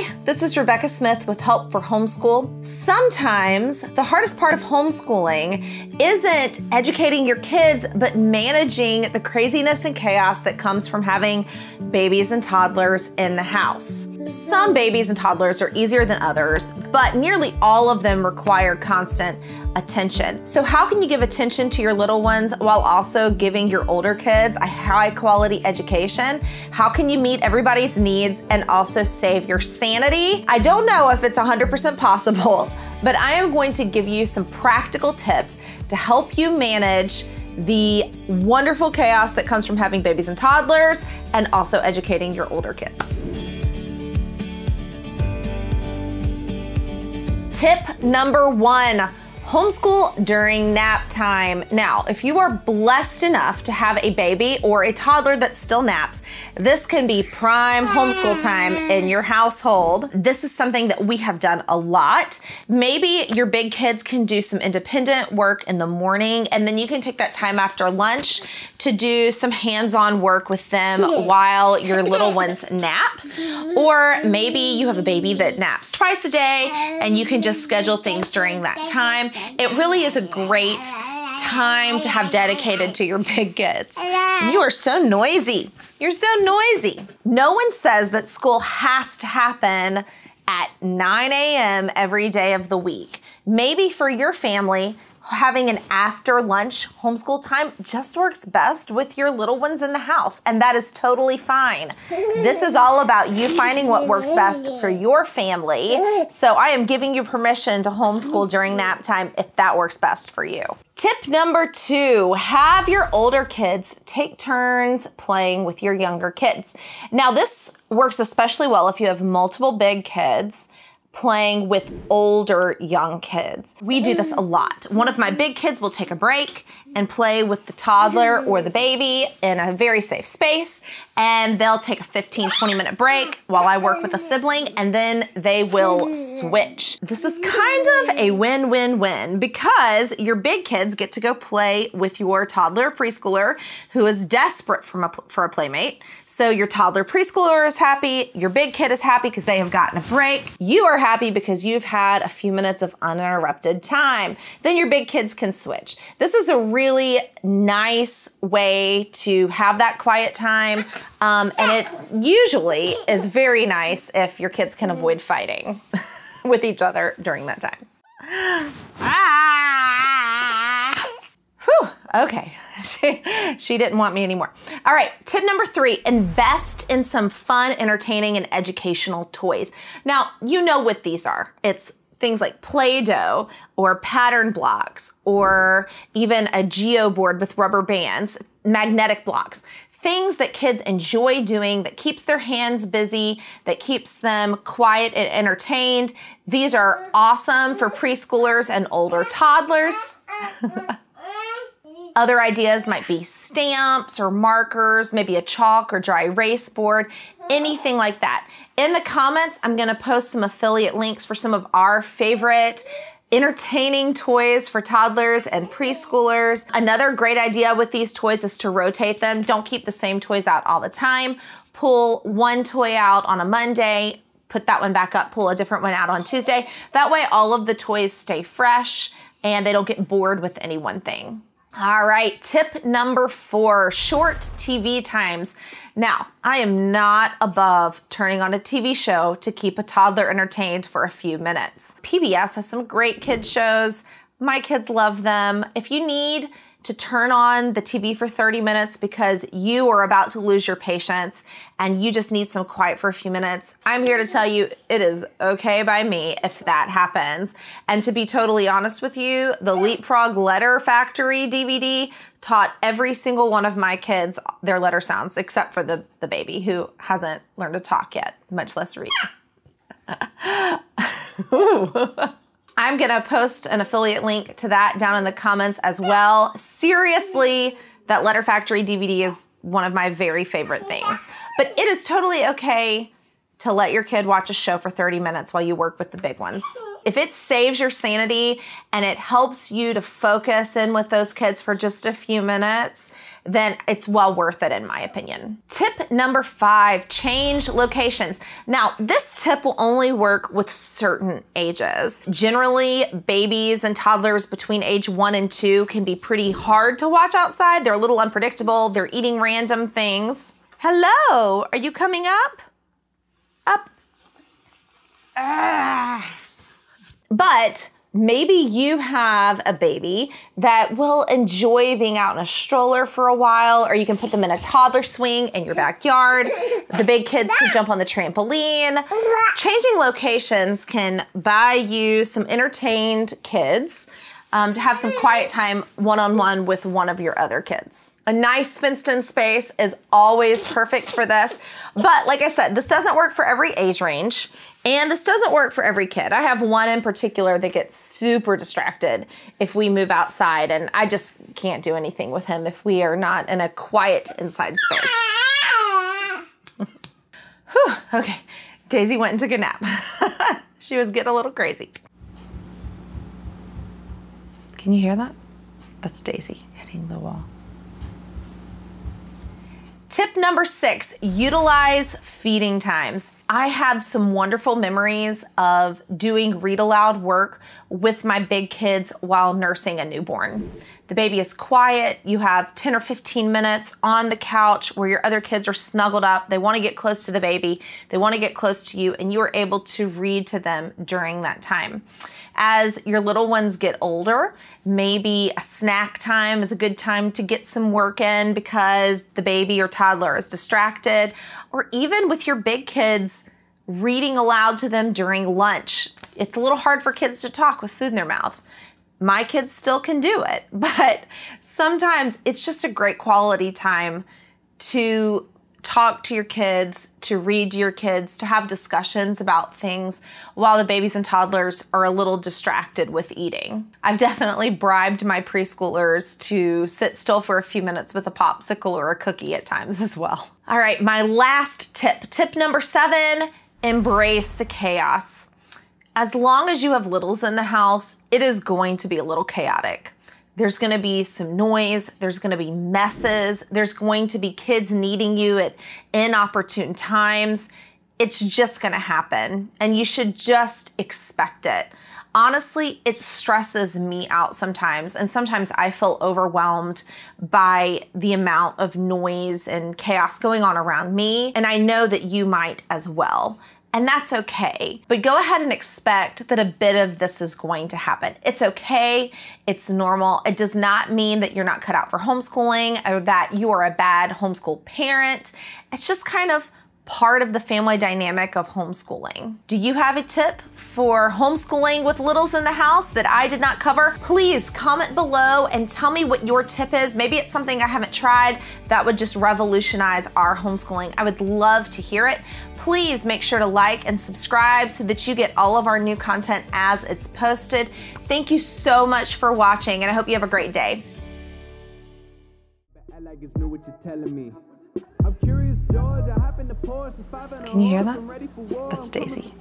Hi, this is Rebecca Smith with Help for Homeschool. Sometimes the hardest part of homeschooling isn't educating your kids, but managing the craziness and chaos that comes from having babies and toddlers in the house. Some babies and toddlers are easier than others, but nearly all of them require constant attention. So, how can you give attention to your little ones while also giving your older kids a high quality education? How can you meet everybody's needs and also save your sanity? I don't know if it's 100% possible, but I am going to give you some practical tips to help you manage the wonderful chaos that comes from having babies and toddlers and also educating your older kids. Tip number one Homeschool during nap time. Now, if you are blessed enough to have a baby or a toddler that still naps, this can be prime homeschool time in your household. This is something that we have done a lot. Maybe your big kids can do some independent work in the morning, and then you can take that time after lunch to do some hands on work with them while your little ones nap. Mm-hmm. Or maybe you have a baby that naps twice a day and you can just schedule things during that time. It really is a great time to have dedicated to your big kids. You are so noisy. You're so noisy. No one says that school has to happen at 9 a.m. every day of the week. Maybe for your family, having an after lunch homeschool time just works best with your little ones in the house, and that is totally fine. This is all about you finding what works best for your family. So I am giving you permission to homeschool during nap time if that works best for you. Tip number two have your older kids take turns playing with your younger kids. Now, this works especially well if you have multiple big kids playing with older young kids. We do this a mm. lot. One of my big kids will take a break and play with the toddler or the baby in a very safe space and they'll take a 15 20 minute break while I work with a sibling and then they will switch. This is kind of a win win win because your big kids get to go play with your toddler preschooler who is desperate for a, for a playmate. So your toddler preschooler is happy, your big kid is happy because they have gotten a break. You are happy because you've had a few minutes of uninterrupted time. Then your big kids can switch. This is a really nice way to have that quiet time. Um, and it usually is very nice if your kids can avoid fighting with each other during that time. Ah. Whew, okay. She, she didn't want me anymore. All right, tip number three invest in some fun, entertaining, and educational toys. Now, you know what these are. It's things like Play Doh or pattern blocks or even a geo board with rubber bands, magnetic blocks. Things that kids enjoy doing that keeps their hands busy, that keeps them quiet and entertained. These are awesome for preschoolers and older toddlers. Other ideas might be stamps or markers, maybe a chalk or dry erase board, anything like that. In the comments, I'm gonna post some affiliate links for some of our favorite entertaining toys for toddlers and preschoolers. Another great idea with these toys is to rotate them. Don't keep the same toys out all the time. Pull one toy out on a Monday, put that one back up, pull a different one out on Tuesday. That way all of the toys stay fresh and they don't get bored with any one thing. All right, tip number four short TV times. Now, I am not above turning on a TV show to keep a toddler entertained for a few minutes. PBS has some great kids shows. My kids love them. If you need to turn on the TV for 30 minutes because you are about to lose your patience and you just need some quiet for a few minutes, I'm here to tell you it is okay by me if that happens. And to be totally honest with you, the Leapfrog Letter Factory DVD taught every single one of my kids their letter sounds except for the, the baby who hasn't learned to talk yet, much less read. I'm gonna post an affiliate link to that down in the comments as well. Seriously, that Letter Factory DVD is one of my very favorite things. But it is totally okay to let your kid watch a show for 30 minutes while you work with the big ones. If it saves your sanity and it helps you to focus in with those kids for just a few minutes, then it's well worth it in my opinion. Tip number five, change locations. Now, this tip will only work with certain ages. Generally, babies and toddlers between age one and two can be pretty hard to watch outside. They're a little unpredictable. They're eating random things. Hello, are you coming up? Up. Ah. But maybe you have a baby that will enjoy being out in a stroller for a while, or you can put them in a toddler swing in your backyard. The big kids can jump on the trampoline. Changing locations can buy you some entertained kids um, to have some quiet time one on one with one of your other kids. A nice fenced space is always perfect for this. But like I said, this doesn't work for every age range. And this doesn't work for every kid. I have one in particular that gets super distracted if we move outside, and I just can't do anything with him if we are not in a quiet inside space. Whew, okay, Daisy went and took a nap. she was getting a little crazy. Can you hear that? That's Daisy hitting the wall. Tip number six, utilize feeding times. I have some wonderful memories of doing read aloud work with my big kids while nursing a newborn. The baby is quiet. You have 10 or 15 minutes on the couch where your other kids are snuggled up. They want to get close to the baby, they want to get close to you, and you are able to read to them during that time. As your little ones get older, maybe a snack time is a good time to get some work in because the baby or toddler is distracted, or even with your big kids, reading aloud to them during lunch. It's a little hard for kids to talk with food in their mouths. My kids still can do it, but sometimes it's just a great quality time to talk to your kids, to read to your kids, to have discussions about things while the babies and toddlers are a little distracted with eating. I've definitely bribed my preschoolers to sit still for a few minutes with a popsicle or a cookie at times as well. All right, my last tip. Tip number seven embrace the chaos. As long as you have littles in the house, it is going to be a little chaotic. There's going to be some noise. There's going to be messes. There's going to be kids needing you at inopportune times. It's just going to happen, and you should just expect it. Honestly, it stresses me out sometimes, and sometimes I feel overwhelmed by the amount of noise and chaos going on around me, and I know that you might as well and that's okay. But go ahead and expect that a bit of this is going to happen. It's okay, it's normal. It does not mean that you're not cut out for homeschooling or that you are a bad homeschool parent. It's just kind of part of the family dynamic of homeschooling. Do you have a tip for homeschooling with littles in the house that I did not cover? Please comment below and tell me what your tip is. Maybe it's something I haven't tried that would just revolutionize our homeschooling. I would love to hear it. Please make sure to like and subscribe so that you get all of our new content as it's posted. Thank you so much for watching and I hope you have a great day. Can you hear that? That's Daisy.